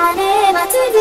あれ祭る